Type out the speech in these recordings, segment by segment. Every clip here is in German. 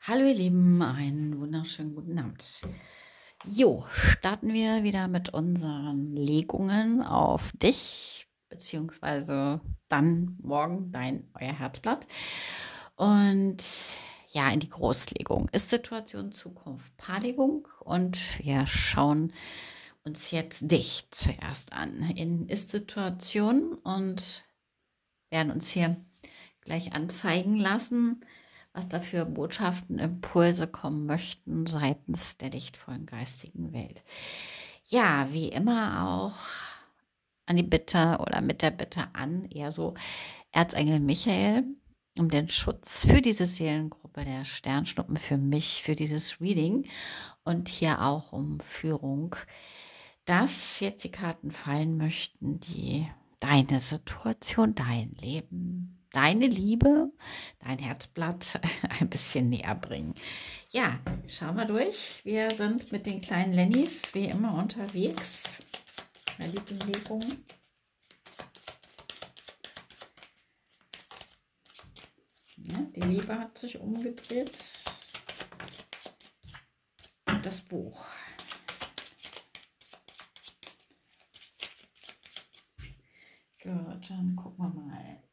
Hallo ihr Lieben, einen wunderschönen guten Abend. Jo, starten wir wieder mit unseren Legungen auf dich, beziehungsweise dann morgen dein, euer Herzblatt. Und ja, in die Großlegung. Ist Situation Zukunft Paarlegung und wir schauen uns jetzt dich zuerst an in Ist-Situation und werden uns hier gleich anzeigen lassen, was dafür Botschaften, Impulse kommen möchten seitens der lichtvollen geistigen Welt. Ja, wie immer auch an die Bitte oder mit der Bitte an, eher so Erzengel Michael, um den Schutz für diese Seelengruppe der Sternschnuppen, für mich, für dieses Reading und hier auch um Führung, dass jetzt die Karten fallen möchten, die deine Situation, dein Leben, deine Liebe, dein Herzblatt ein bisschen näher bringen. Ja, schau mal durch. Wir sind mit den kleinen Lennys wie immer unterwegs. Meine Lieblingslegung. Ja, die Liebe hat sich umgedreht. Und das Buch. Gut, dann gucken wir mal.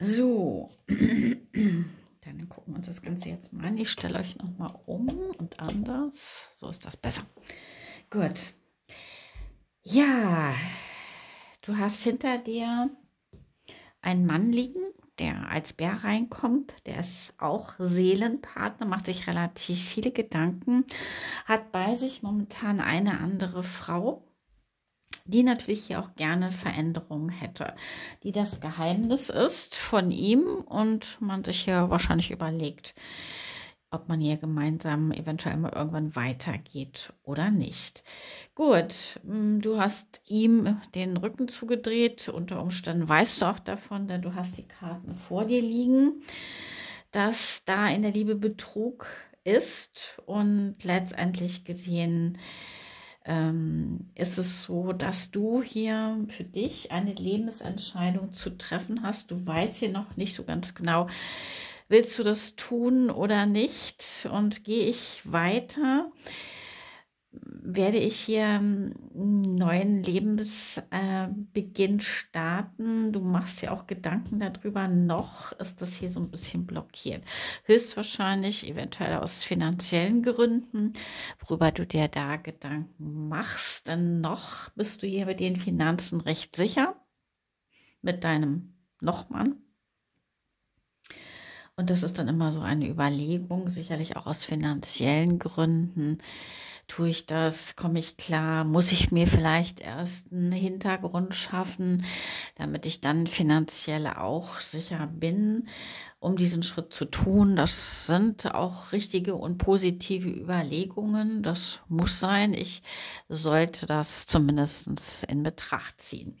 So, dann gucken wir uns das Ganze jetzt mal an. Ich stelle euch nochmal um und anders. So ist das besser. Gut. Ja, du hast hinter dir einen Mann liegen, der als Bär reinkommt. Der ist auch Seelenpartner, macht sich relativ viele Gedanken, hat bei sich momentan eine andere Frau die natürlich hier auch gerne Veränderungen hätte, die das Geheimnis ist von ihm und man sich hier wahrscheinlich überlegt, ob man hier gemeinsam eventuell mal irgendwann weitergeht oder nicht. Gut, mm, du hast ihm den Rücken zugedreht. Unter Umständen weißt du auch davon, denn du hast die Karten vor dir liegen, dass da in der Liebe Betrug ist und letztendlich gesehen ähm, ist es so, dass du hier für dich eine Lebensentscheidung zu treffen hast. Du weißt hier noch nicht so ganz genau, willst du das tun oder nicht? Und gehe ich weiter? Werde ich hier einen neuen Lebensbeginn starten. Du machst ja auch Gedanken darüber. Noch ist das hier so ein bisschen blockiert. Höchstwahrscheinlich, eventuell aus finanziellen Gründen, worüber du dir da Gedanken machst. Denn noch bist du hier bei den Finanzen recht sicher mit deinem Nochmann. Und das ist dann immer so eine Überlegung, sicherlich auch aus finanziellen Gründen Tue ich das? Komme ich klar? Muss ich mir vielleicht erst einen Hintergrund schaffen, damit ich dann finanziell auch sicher bin, um diesen Schritt zu tun? Das sind auch richtige und positive Überlegungen. Das muss sein. Ich sollte das zumindest in Betracht ziehen.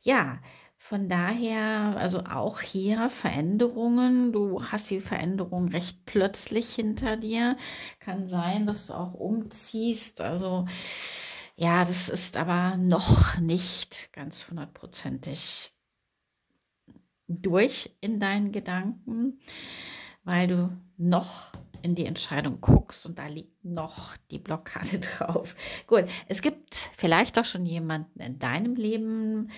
Ja, von daher, also auch hier Veränderungen. Du hast die Veränderung recht plötzlich hinter dir. Kann sein, dass du auch umziehst. Also ja, das ist aber noch nicht ganz hundertprozentig durch in deinen Gedanken, weil du noch in die Entscheidung guckst und da liegt noch die Blockade drauf. Gut, es gibt vielleicht auch schon jemanden in deinem Leben,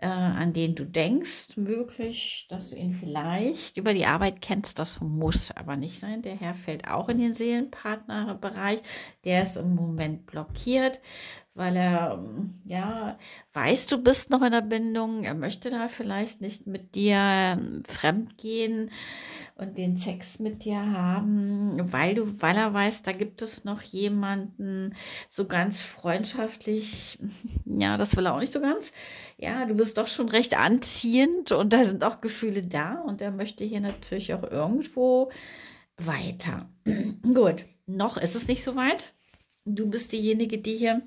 äh, an den du denkst, möglich, dass du ihn vielleicht über die Arbeit kennst. Das muss aber nicht sein. Der Herr fällt auch in den Seelenpartnerbereich. Der ist im Moment blockiert, weil er, ja, weiß, du bist noch in der Bindung. Er möchte da vielleicht nicht mit dir ähm, fremd gehen und den Sex mit dir haben, weil du, weil er weiß, da gibt es noch jemanden, so ganz freundschaftlich. Ja, das will er auch nicht so ganz. Ja, du bist doch schon recht anziehend und da sind auch Gefühle da und er möchte hier natürlich auch irgendwo weiter. Gut, noch ist es nicht so weit. Du bist diejenige, die hier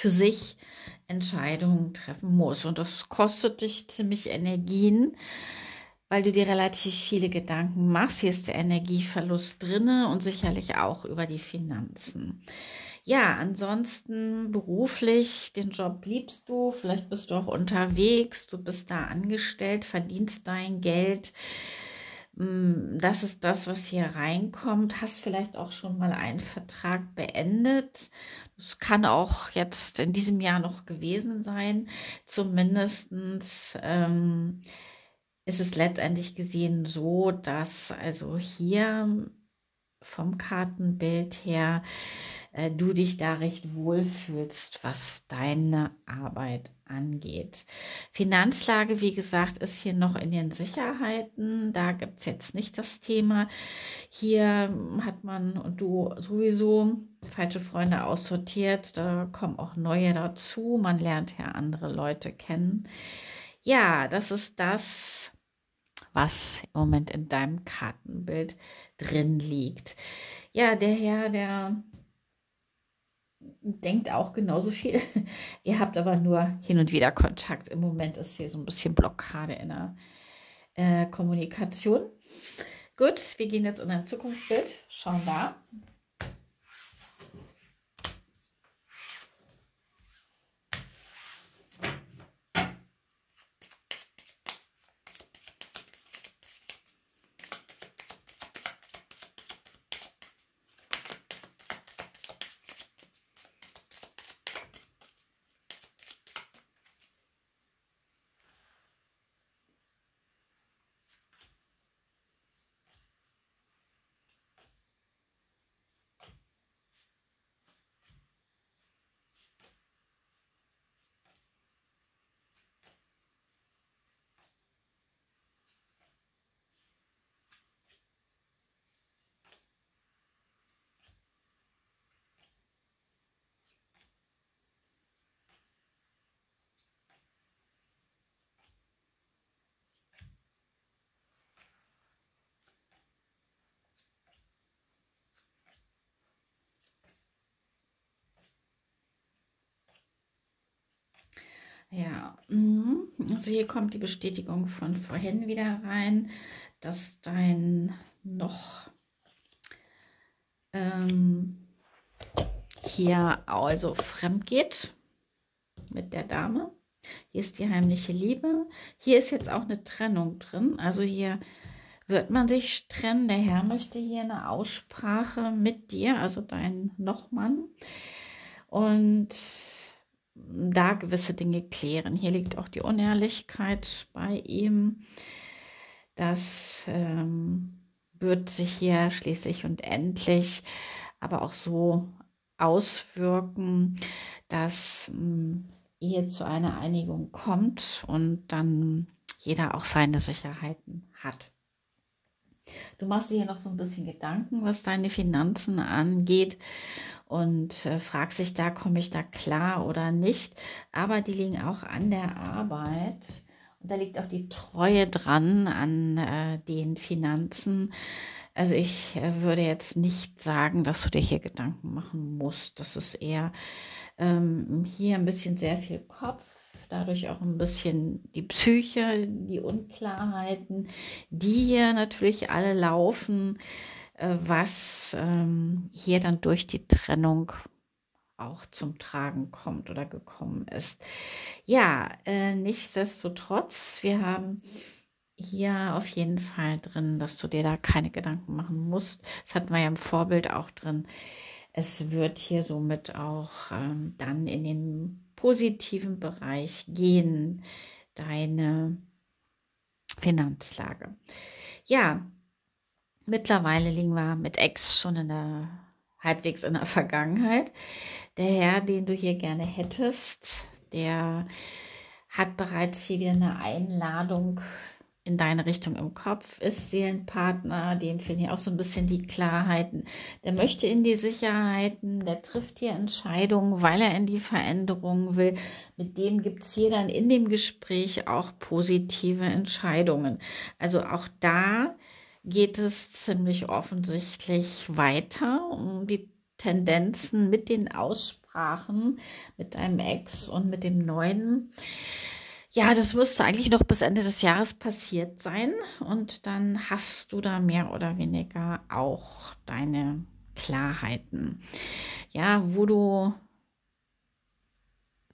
für sich Entscheidungen treffen muss. Und das kostet dich ziemlich Energien, weil du dir relativ viele Gedanken machst. Hier ist der Energieverlust drinne und sicherlich auch über die Finanzen. Ja, ansonsten beruflich, den Job liebst du, vielleicht bist du auch unterwegs, du bist da angestellt, verdienst dein Geld das ist das, was hier reinkommt. Hast vielleicht auch schon mal einen Vertrag beendet. Das kann auch jetzt in diesem Jahr noch gewesen sein. Zumindest ähm, ist es letztendlich gesehen so, dass also hier vom Kartenbild her äh, du dich da recht wohl fühlst, was deine Arbeit angeht. Finanzlage, wie gesagt, ist hier noch in den Sicherheiten. Da gibt es jetzt nicht das Thema. Hier hat man und du sowieso falsche Freunde aussortiert. Da kommen auch neue dazu. Man lernt ja andere Leute kennen. Ja, das ist das, was im Moment in deinem Kartenbild drin liegt. Ja, der Herr, der denkt auch genauso viel. Ihr habt aber nur hin und wieder Kontakt. Im Moment ist hier so ein bisschen Blockade in der äh, Kommunikation. Gut, wir gehen jetzt in ein Zukunftsbild. Schauen da. Ja, mhm. also hier kommt die Bestätigung von vorhin wieder rein, dass dein noch ähm, hier also fremd geht mit der Dame. Hier ist die heimliche Liebe. Hier ist jetzt auch eine Trennung drin. Also hier wird man sich trennen. Der Herr möchte hier eine Aussprache mit dir, also dein Nochmann. Und da gewisse Dinge klären. Hier liegt auch die Unehrlichkeit bei ihm. Das ähm, wird sich hier schließlich und endlich aber auch so auswirken, dass ähm, ihr zu einer Einigung kommt und dann jeder auch seine Sicherheiten hat. Du machst dir hier noch so ein bisschen Gedanken, was deine Finanzen angeht und äh, fragst dich da, komme ich da klar oder nicht. Aber die liegen auch an der Arbeit. Und da liegt auch die Treue dran an äh, den Finanzen. Also ich äh, würde jetzt nicht sagen, dass du dir hier Gedanken machen musst. Das ist eher ähm, hier ein bisschen sehr viel Kopf dadurch auch ein bisschen die Psyche, die Unklarheiten, die hier natürlich alle laufen, was ähm, hier dann durch die Trennung auch zum Tragen kommt oder gekommen ist. Ja, äh, nichtsdestotrotz, wir haben hier auf jeden Fall drin, dass du dir da keine Gedanken machen musst. Das hatten wir ja im Vorbild auch drin. Es wird hier somit auch ähm, dann in den positiven Bereich gehen, deine Finanzlage. Ja, mittlerweile liegen wir mit Ex schon in der halbwegs in der Vergangenheit. Der Herr, den du hier gerne hättest, der hat bereits hier wieder eine Einladung in deine Richtung im Kopf, ist Seelenpartner, dem fehlen hier auch so ein bisschen die Klarheiten. Der möchte in die Sicherheiten, der trifft hier Entscheidungen, weil er in die Veränderung will. Mit dem gibt es hier dann in dem Gespräch auch positive Entscheidungen. Also auch da geht es ziemlich offensichtlich weiter um die Tendenzen mit den Aussprachen mit deinem Ex und mit dem neuen. Ja, das müsste eigentlich noch bis Ende des Jahres passiert sein. Und dann hast du da mehr oder weniger auch deine Klarheiten. Ja, wo du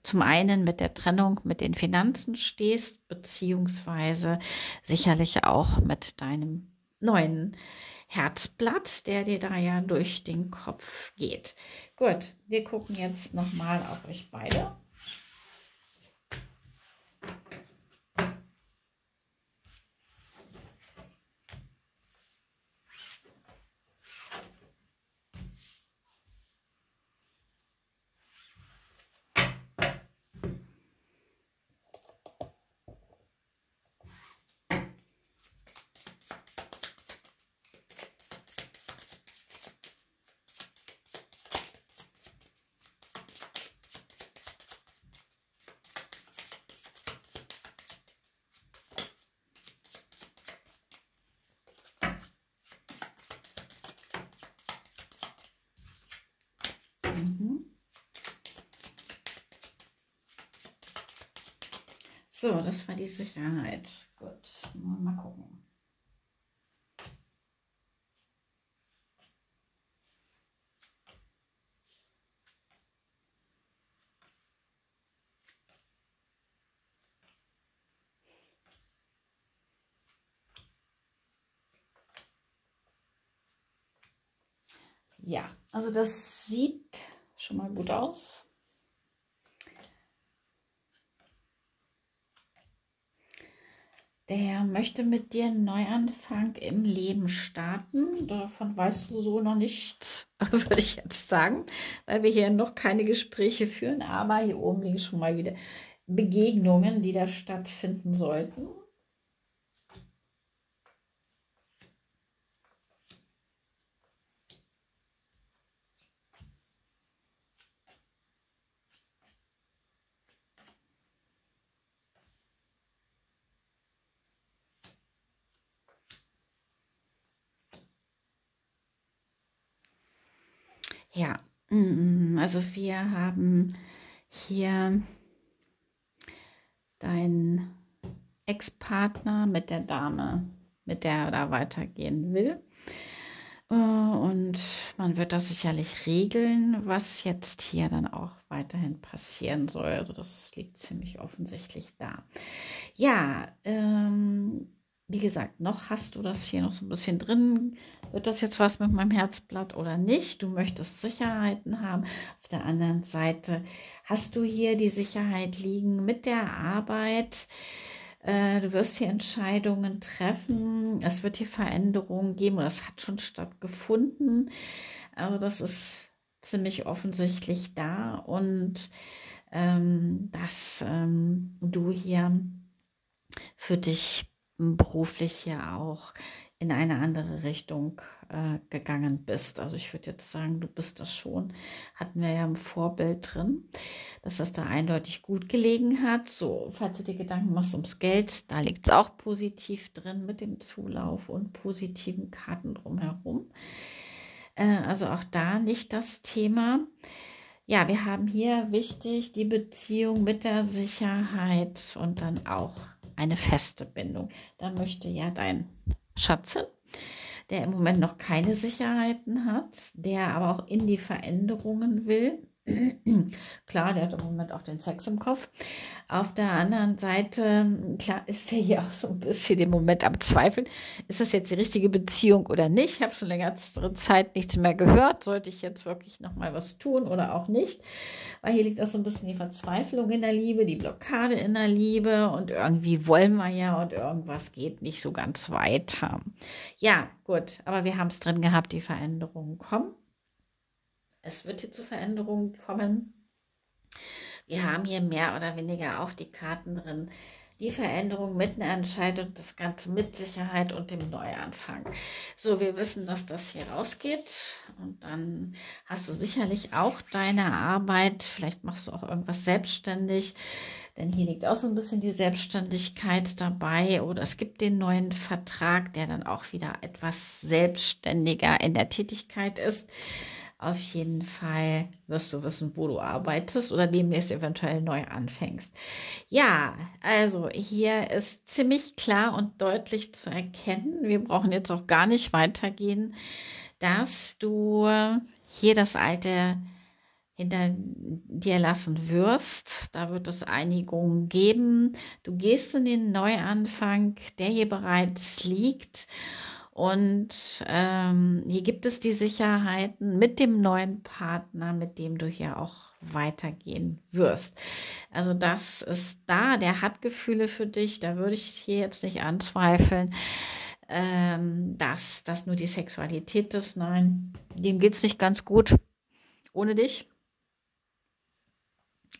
zum einen mit der Trennung mit den Finanzen stehst, beziehungsweise sicherlich auch mit deinem neuen Herzblatt, der dir da ja durch den Kopf geht. Gut, wir gucken jetzt nochmal auf euch beide. So, das war die Sicherheit. Gut, mal gucken. Ja, also das sieht schon mal gut aus. Der Herr möchte mit dir einen Neuanfang im Leben starten. Davon weißt du so noch nichts, würde ich jetzt sagen, weil wir hier noch keine Gespräche führen. Aber hier oben liegen schon mal wieder Begegnungen, die da stattfinden sollten. Ja, also wir haben hier deinen Ex-Partner mit der Dame, mit der er da weitergehen will. Äh, und man wird das sicherlich regeln, was jetzt hier dann auch weiterhin passieren soll. Also das liegt ziemlich offensichtlich da. Ja, ähm, wie gesagt, noch hast du das hier noch so ein bisschen drin. Wird das jetzt was mit meinem Herzblatt oder nicht? Du möchtest Sicherheiten haben. Auf der anderen Seite hast du hier die Sicherheit liegen mit der Arbeit. Äh, du wirst hier Entscheidungen treffen. Es wird hier Veränderungen geben oder es hat schon stattgefunden. Aber das ist ziemlich offensichtlich da und ähm, dass ähm, du hier für dich beruflich ja auch in eine andere Richtung äh, gegangen bist. Also ich würde jetzt sagen, du bist das schon. Hatten wir ja im Vorbild drin, dass das da eindeutig gut gelegen hat. So, falls du dir Gedanken machst ums Geld, da liegt es auch positiv drin mit dem Zulauf und positiven Karten drumherum. Äh, also auch da nicht das Thema. Ja, wir haben hier wichtig die Beziehung mit der Sicherheit und dann auch eine feste Bindung. Da möchte ja dein Schatz der im Moment noch keine Sicherheiten hat, der aber auch in die Veränderungen will. klar, der hat im Moment auch den Sex im Kopf. Auf der anderen Seite, klar, ist er hier auch so ein bisschen im Moment am Zweifeln. Ist das jetzt die richtige Beziehung oder nicht? Ich habe schon längere Zeit nichts mehr gehört. Sollte ich jetzt wirklich nochmal was tun oder auch nicht? Weil hier liegt auch so ein bisschen die Verzweiflung in der Liebe, die Blockade in der Liebe und irgendwie wollen wir ja und irgendwas geht nicht so ganz weiter. Ja, gut, aber wir haben es drin gehabt, die Veränderungen kommen. Es wird hier zu Veränderungen kommen. Wir haben hier mehr oder weniger auch die Karten drin. Die Veränderung mit einer Entscheidung, das Ganze mit Sicherheit und dem Neuanfang. So, wir wissen, dass das hier rausgeht. Und dann hast du sicherlich auch deine Arbeit. Vielleicht machst du auch irgendwas selbstständig. Denn hier liegt auch so ein bisschen die Selbstständigkeit dabei. Oder es gibt den neuen Vertrag, der dann auch wieder etwas selbstständiger in der Tätigkeit ist. Auf jeden Fall wirst du wissen, wo du arbeitest oder demnächst eventuell neu anfängst. Ja, also hier ist ziemlich klar und deutlich zu erkennen, wir brauchen jetzt auch gar nicht weitergehen, dass du hier das alte hinter dir lassen wirst. Da wird es Einigungen geben. Du gehst in den Neuanfang, der hier bereits liegt. Und ähm, hier gibt es die Sicherheiten mit dem neuen Partner, mit dem du hier auch weitergehen wirst. Also das ist da, der hat Gefühle für dich, da würde ich hier jetzt nicht anzweifeln, ähm, dass das nur die Sexualität ist. Nein, dem geht es nicht ganz gut ohne dich.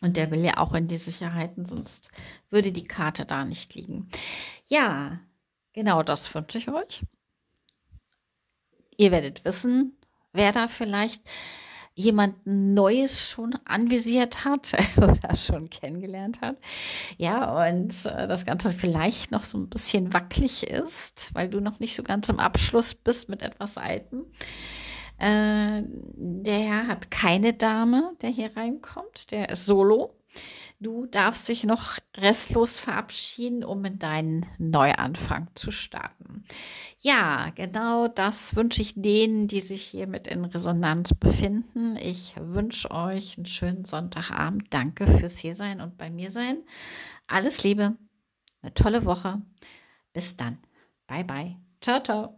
Und der will ja auch in die Sicherheiten, sonst würde die Karte da nicht liegen. Ja, genau das wünsche ich euch. Ihr werdet wissen, wer da vielleicht jemand Neues schon anvisiert hat oder schon kennengelernt hat. Ja, und äh, das Ganze vielleicht noch so ein bisschen wackelig ist, weil du noch nicht so ganz im Abschluss bist mit etwas Altem. Äh, der Herr hat keine Dame, der hier reinkommt. Der ist solo. Du darfst dich noch restlos verabschieden, um in deinen Neuanfang zu starten. Ja, genau das wünsche ich denen, die sich hiermit in Resonanz befinden. Ich wünsche euch einen schönen Sonntagabend. Danke fürs hier sein und bei mir sein. Alles Liebe, eine tolle Woche. Bis dann. Bye bye. Ciao, ciao.